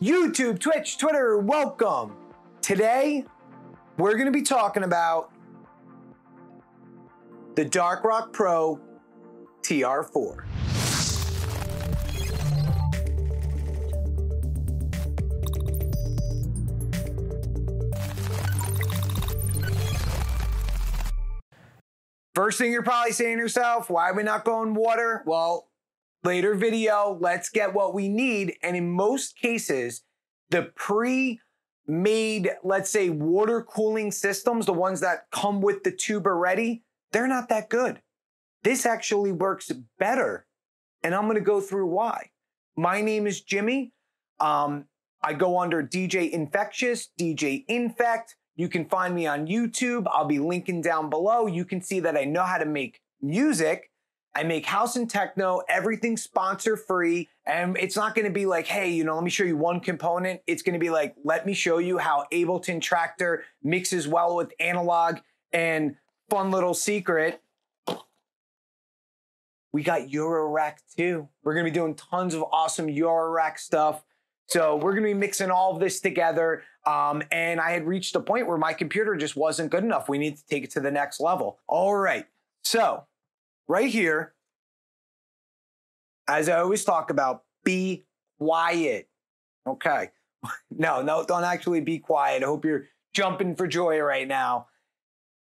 YouTube, Twitch, Twitter, welcome. Today, we're going to be talking about the Dark Rock Pro TR4. First thing you're probably saying to yourself, why are we not going water? Well, later video, let's get what we need. And in most cases, the pre made, let's say, water cooling systems, the ones that come with the tube already, they're not that good. This actually works better. And I'm going to go through why. My name is Jimmy. Um, I go under DJ Infectious, DJ Infect. You can find me on YouTube. I'll be linking down below. You can see that I know how to make music. I make house and techno, everything sponsor free. And it's not going to be like, hey, you know, let me show you one component. It's going to be like, let me show you how Ableton Traktor mixes well with analog and fun little secret. We got Eurorack too. We're to be doing tons of awesome Eurorack stuff. So we're going to be mixing all of this together. Um, and I had reached a point where my computer just wasn't good enough. We need to take it to the next level. All right. So right here, as I always talk about, be quiet. Okay. no, no, don't actually be quiet. I hope you're jumping for joy right now.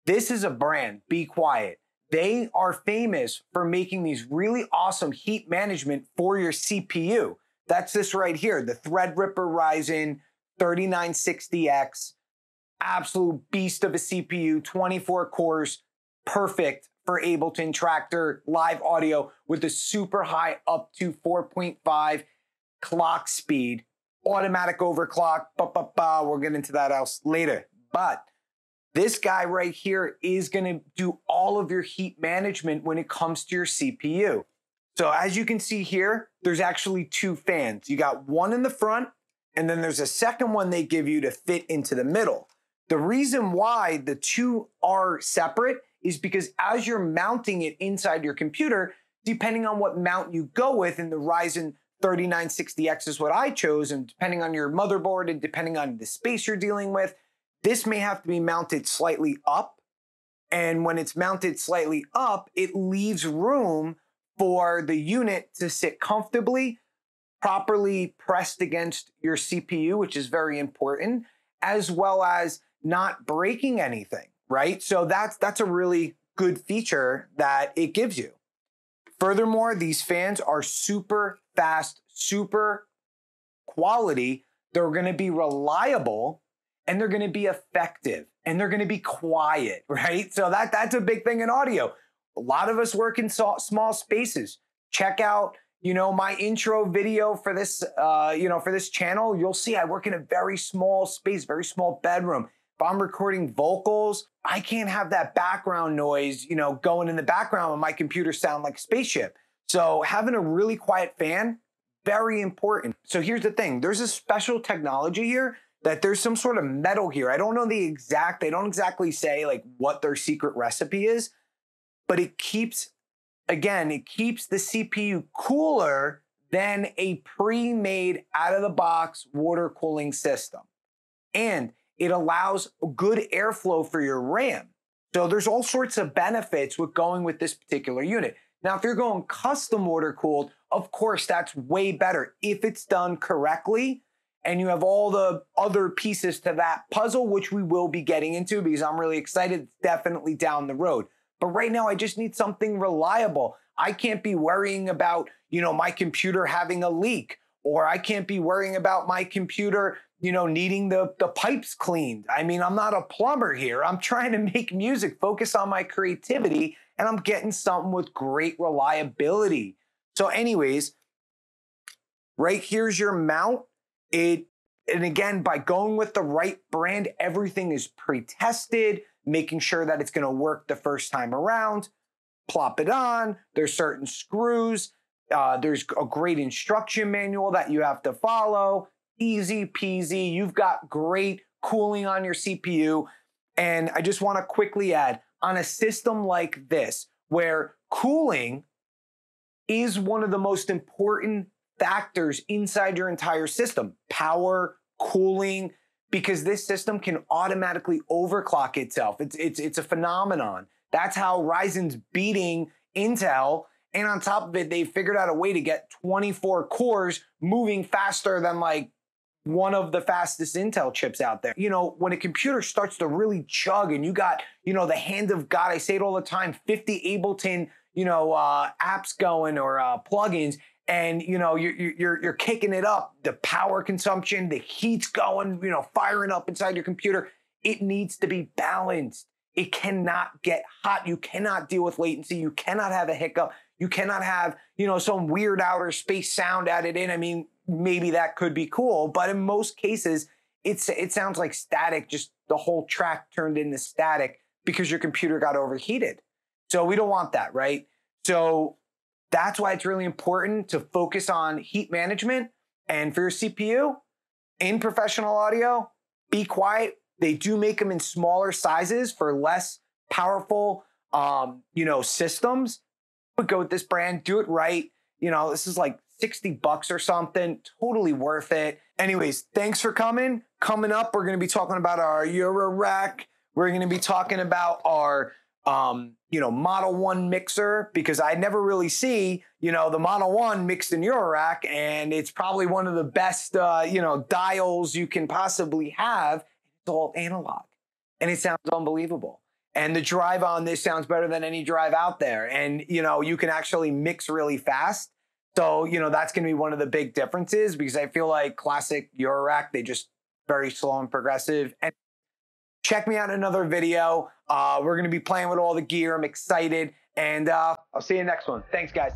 This is a brand, Be Quiet. They are famous for making these really awesome heat management for your CPU. That's this right here, the Threadripper Ryzen 3960X. Absolute beast of a CPU, 24 cores, perfect for Ableton Traktor live audio with a super high up to 4.5 clock speed, automatic overclock. Bah, bah, bah. We'll get into that else later. But this guy right here is going to do all of your heat management when it comes to your CPU. So as you can see here, there's actually two fans. You got one in the front, and then there's a second one they give you to fit into the middle. The reason why the two are separate is because as you're mounting it inside your computer, depending on what mount you go with, and the Ryzen 3960X is what I chose, and depending on your motherboard and depending on the space you're dealing with, this may have to be mounted slightly up. And when it's mounted slightly up, it leaves room for the unit to sit comfortably, properly pressed against your CPU, which is very important, as well as not breaking anything right? So that's that's a really good feature that it gives you. Furthermore, these fans are super fast, super quality. They're going to be reliable and they're going to be effective and they're going to be quiet, right? So that that's a big thing in audio. A lot of us work in small spaces. Check out, you know, my intro video for this, uh, you know, for this channel. You'll see I work in a very small space, very small bedroom. If I'm recording vocals, I can't have that background noise, you know, going in the background when my computer sound like a spaceship. So having a really quiet fan, very important. So here's the thing. There's a special technology here that there's some sort of metal here. I don't know the exact, they don't exactly say like what their secret recipe is, but it keeps, again, it keeps the CPU cooler than a pre-made out of the box water cooling system. And it allows good airflow for your RAM. So there's all sorts of benefits with going with this particular unit. Now, if you're going custom water cooled, of course, that's way better if it's done correctly and you have all the other pieces to that puzzle, which we will be getting into because I'm really excited. Definitely down the road. But right now, I just need something reliable. I can't be worrying about, you know, my computer having a leak, or I can't be worrying about my computer you know, needing the, the pipes cleaned. I mean, I'm not a plumber here. I'm trying to make music, focus on my creativity, and I'm getting something with great reliability. So, anyways, right here's your mount. It and again, by going with the right brand, everything is pre-tested, making sure that it's going to work the first time around. Plop it on. There's certain screws. Uh, there's a great instruction manual that you have to follow easy peasy. You've got great cooling on your CPU. And I just want to quickly add on a system like this, where cooling is one of the most important factors inside your entire system power, cooling, because this system can automatically overclock itself. It's, it's, it's a phenomenon. That's how Ryzen's beating Intel. And on top of it, they figured out a way to get 24 cores moving faster than like one of the fastest Intel chips out there. You know, when a computer starts to really chug and you got, you know, the hand of God, I say it all the time, 50 Ableton, you know, uh, apps going or uh, plugins, and you know you're you're you're kicking it up. The power consumption, the heat's going, you know, firing up inside your computer. It needs to be balanced. It cannot get hot. You cannot deal with latency. You cannot have a hiccup. You cannot have, you know, some weird outer space sound added in. I mean, maybe that could be cool, but in most cases, it's it sounds like static, just the whole track turned into static because your computer got overheated. So we don't want that, right? So that's why it's really important to focus on heat management. And for your CPU in professional audio, be quiet. They do make them in smaller sizes for less powerful, um, you know, systems. But go with this brand, do it right. You know, this is like 60 bucks or something. Totally worth it. Anyways, thanks for coming. Coming up, we're going to be talking about our Euro rack. We're going to be talking about our um, you know, Model 1 mixer because I never really see, you know, the Model 1 mixed in Eurorack and it's probably one of the best, uh, you know, dials you can possibly have. It's all analog and it sounds unbelievable. And the drive on this sounds better than any drive out there. And, you know, you can actually mix really fast. So, you know, that's going to be one of the big differences because I feel like classic Eurorack, they just very slow and progressive. And check me out another video. Uh, we're going to be playing with all the gear. I'm excited. And uh, I'll see you next one. Thanks, guys.